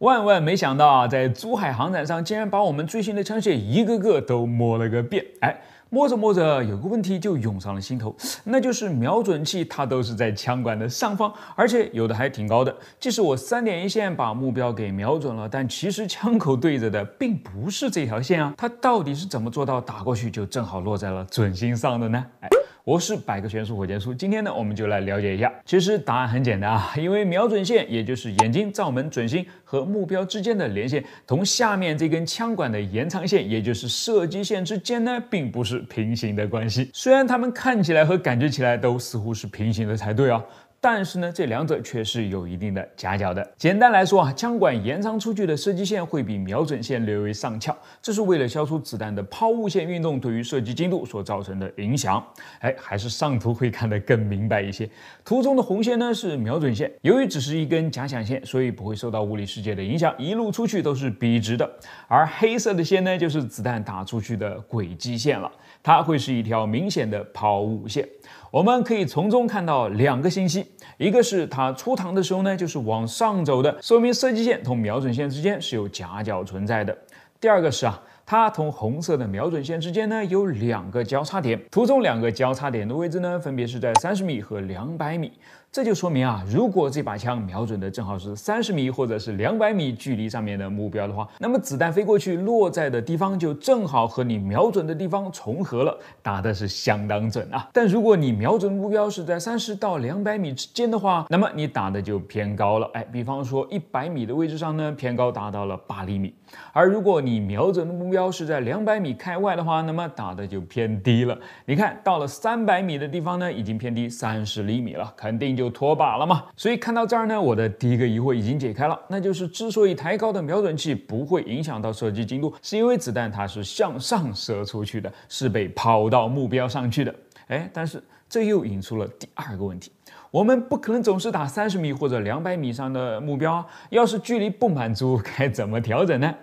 万万没想到啊，在珠海航展上，竟然把我们最新的枪械一个个都摸了个遍。哎，摸着摸着，有个问题就涌上了心头，那就是瞄准器它都是在枪管的上方，而且有的还挺高的。即使我三点一线把目标给瞄准了，但其实枪口对着的并不是这条线啊。它到底是怎么做到打过去就正好落在了准心上的呢？哎。我是百科全书火箭叔，今天呢，我们就来了解一下。其实答案很简单啊，因为瞄准线，也就是眼睛、照门、准心和目标之间的连线，同下面这根枪管的延长线，也就是射击线之间呢，并不是平行的关系。虽然它们看起来和感觉起来都似乎是平行的才对啊。但是呢，这两者却是有一定的夹角的。简单来说啊，枪管延长出去的射击线会比瞄准线略微上翘，这是为了消除子弹的抛物线运动对于射击精度所造成的影响。哎，还是上图会看得更明白一些。图中的红线呢是瞄准线，由于只是一根假想线，所以不会受到物理世界的影响，一路出去都是笔直的。而黑色的线呢，就是子弹打出去的轨迹线了，它会是一条明显的抛物线。我们可以从中看到两个信息，一个是它出膛的时候呢，就是往上走的，说明射击线同瞄准线之间是有夹角存在的。第二个是啊，它同红色的瞄准线之间呢有两个交叉点，图中两个交叉点的位置呢，分别是在三十米和两百米。这就说明啊，如果这把枪瞄准的正好是三十米或者是两百米距离上面的目标的话，那么子弹飞过去落在的地方就正好和你瞄准的地方重合了，打的是相当准啊。但如果你瞄准目标是在三十到两百米之间的话，那么你打的就偏高了。哎，比方说一百米的位置上呢，偏高达到了八厘米。而如果你瞄准的目标是在两百米开外的话，那么打的就偏低了。你看到了三百米的地方呢，已经偏低三十厘米了，肯定。就脱靶了嘛，所以看到这儿呢，我的第一个疑惑已经解开了，那就是之所以抬高的瞄准器不会影响到射击精度，是因为子弹它是向上射出去的，是被抛到目标上去的。哎，但是这又引出了第二个问题，我们不可能总是打三十米或者两百米上的目标啊，要是距离不满足，该怎么调整呢？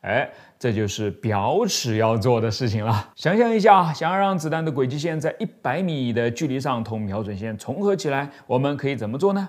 哎，这就是表尺要做的事情了。想象一下，想要让子弹的轨迹线在一百米的距离上同瞄准线重合起来，我们可以怎么做呢？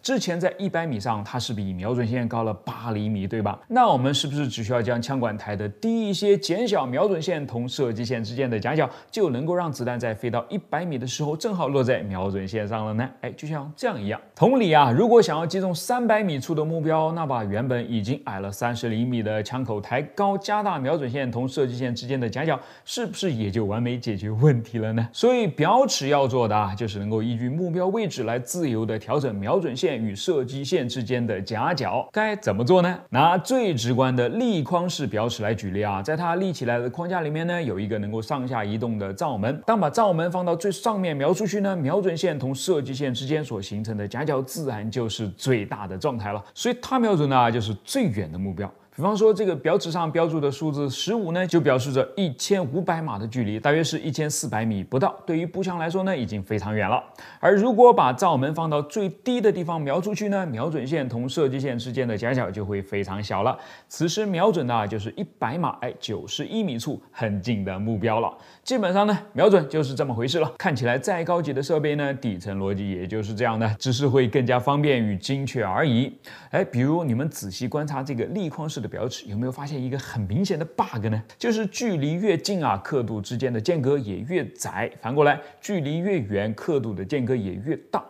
之前在一百米上，它是比瞄准线高了八厘米，对吧？那我们是不是只需要将枪管抬得低一些，减小瞄准线同射击线之间的夹角，就能够让子弹在飞到一百米的时候正好落在瞄准线上了呢？哎，就像这样一样。同理啊，如果想要击中三百米处的目标，那把原本已经矮了三十厘米的枪口抬高，加大瞄准线同射击线之间的夹角，是不是也就完美解决问题了呢？所以表尺要做的啊，就是能够依据目标位置来自由的调整瞄准。线与射击线之间的夹角该怎么做呢？拿最直观的立框式表尺来举例啊，在它立起来的框架里面呢，有一个能够上下移动的罩门。当把罩门放到最上面瞄出去呢，瞄准线同射击线之间所形成的夹角自然就是最大的状态了。所以它瞄准的就是最远的目标。比方说，这个表尺上标注的数字十五呢，就表示着一千五百码的距离，大约是一千四百米不到。对于步枪来说呢，已经非常远了。而如果把罩门放到最低的地方瞄出去呢，瞄准线同射击线之间的夹角就会非常小了。此时瞄准的就是一百码，哎，九十一米处很近的目标了。基本上呢，瞄准就是这么回事了。看起来再高级的设备呢，底层逻辑也就是这样的，只是会更加方便与精确而已。哎，比如你们仔细观察这个立框式的。表尺有没有发现一个很明显的 bug 呢？就是距离越近啊，刻度之间的间隔也越窄；反过来，距离越远，刻度的间隔也越大。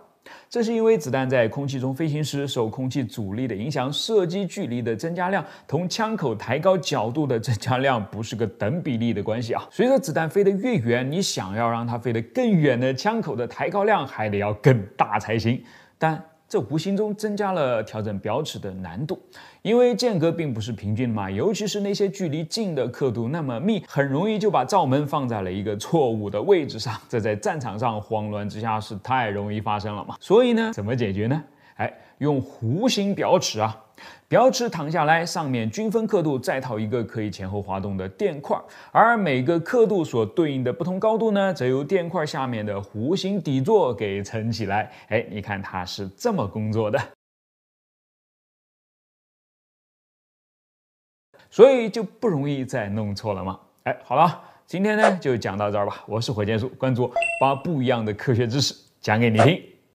这是因为子弹在空气中飞行时，受空气阻力的影响，射击距离的增加量同枪口抬高角度的增加量不是个等比例的关系啊。随着子弹飞得越远，你想要让它飞得更远的枪口的抬高量还得要更大才行。但这无形中增加了调整表尺的难度，因为间隔并不是平均的嘛，尤其是那些距离近的刻度那么密，很容易就把罩门放在了一个错误的位置上，这在战场上慌乱之下是太容易发生了嘛。所以呢，怎么解决呢？哎，用弧形表尺啊。表尺躺下来，上面均分刻度，再套一个可以前后滑动的垫块，而每个刻度所对应的不同高度呢，则由垫块下面的弧形底座给撑起来。哎，你看它是这么工作的，所以就不容易再弄错了嘛。哎，好了，今天呢就讲到这儿吧。我是火箭叔，关注我，把不一样的科学知识讲给你听。